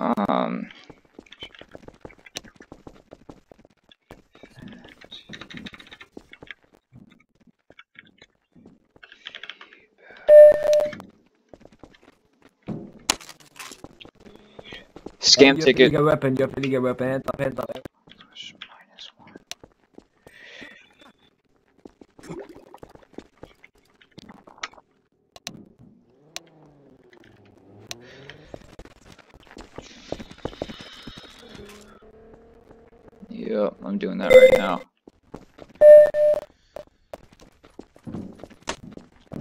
Um. Scam you ticket. Have a weapon. You have to get a weapon. Hands up. Hands up. Minus one. Yep, I'm doing that right now.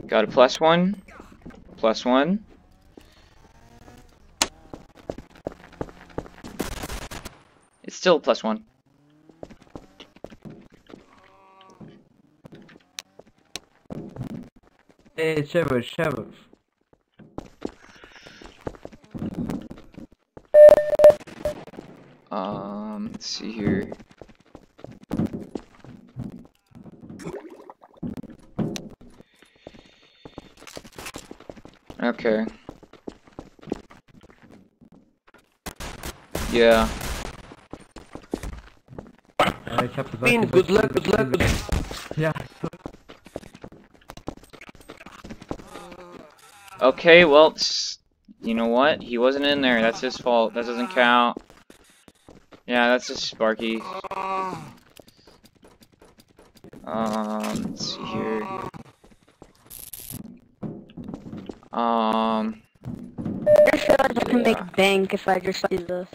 Got a plus one. Plus one. It's still a plus one. Hey, Sheriff. Sheriff. Um, let's see here. Okay. Yeah. Alright, chapter back. Bean, good luck, good luck, good luck. Yeah. Okay, well, you know what? He wasn't in there. That's his fault. That doesn't count. Yeah, that's just Sparky. Um, let's see here. Um, I feel like I can Yeah. make bank if I just do this.